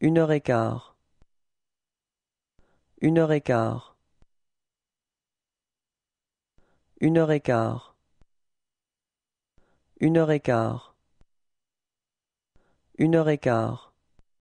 Une heure et quart. Une heure et quart. Une heure et quart. Une heure et quart. Une heure et quart.